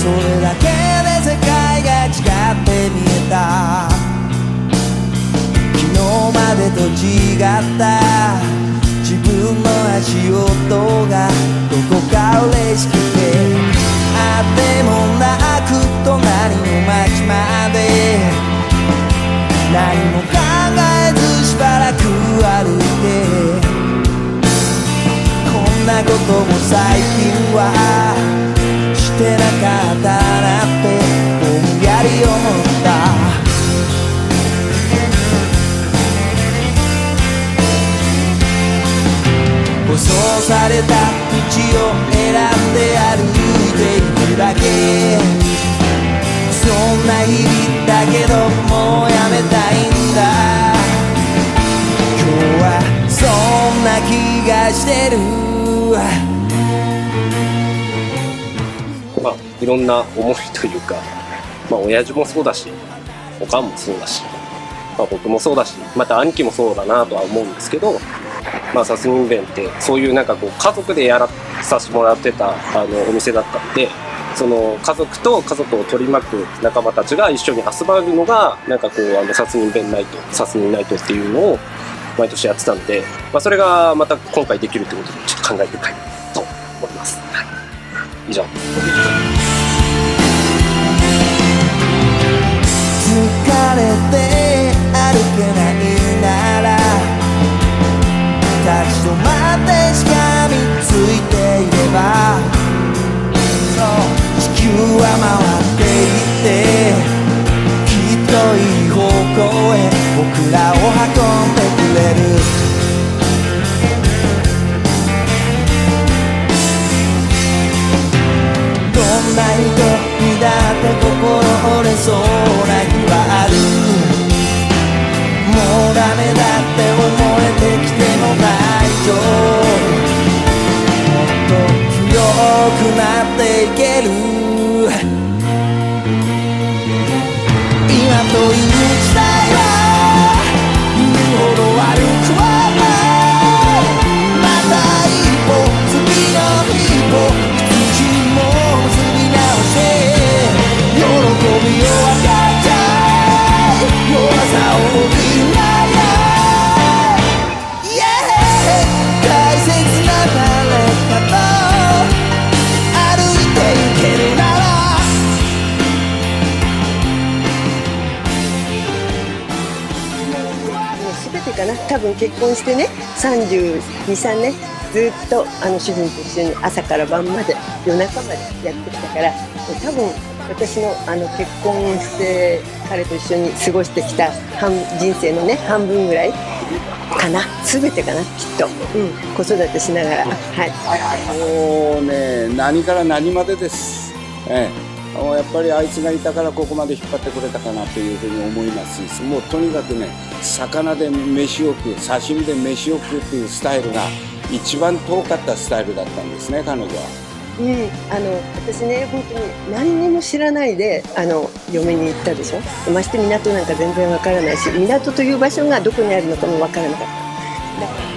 それだけで世界が違って見えた。昨日までと違った。自分の足音がどこか嬉しくて。あってもなく隣の街まで。何も考えずしばらく歩いて。こんなことも最近は想された道を選んで歩いているだけ。そんな日々だけどもうやめたいんだ。今日はそんな気がしてる。まあいろんな思いというかまあ親父もそうだしおかんもそうだし、まあ、僕もそうだしまた兄貴もそうだなとは思うんですけどまあさすがに弁ってそういうなんかこう家族でやらさせてもらってたあのお店だったんでその家族と家族を取り巻く仲間たちが一緒に遊ばれるのがなんかこうあの殺人弁ナイト殺人ナイトっていうのを毎年やってたんで、まあ、それがまた今回できるってことでちょっと感慨深いと思います。はい、以上れてかな多分結婚してね323年ずっとあの主人と一緒に朝から晩まで夜中までやってきたから多分私のあの結婚して彼と一緒に過ごしてきた半人生のね半分ぐらいかな全てかなきっと、うん、子育てしながら。はい。もうね何から何までです、ええ。やっぱりあいつがいたからここまで引っ張ってくれたかなというふうに思いますしもうとにかくね魚で飯を食う刺身で飯を食うっていうスタイルが一番遠かったスタイルだったんですね彼女は。うん、あの私ね本当に何にも知らないであの嫁に行ったでしょ？まして港なんか全然わからないし港という場所がどこにあるのかもわからなかっ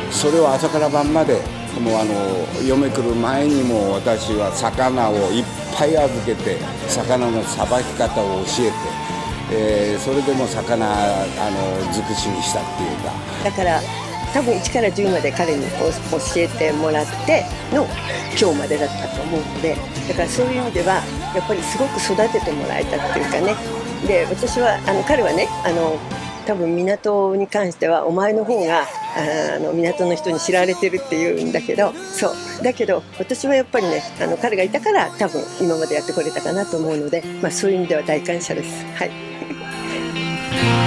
たそれを朝から晩までもうあの嫁来る前にも私は魚をいっぱい預けて魚のさばき方を教えて、えー、それでも魚あの尽くしにしたっていうか。だから多分1から10まで彼に教えてもらっての今日までだったと思うのでだからそういう意味ではやっぱりすごく育ててもらえたっていうかね。で私はあの彼はねあの多分港に関してはお前の方があの港の人に知られてるっていうんだけどそうだけど私はやっぱりねあの彼がいたから多分今までやってこれたかなと思うので、まあ、そういう意味では大感謝です。はい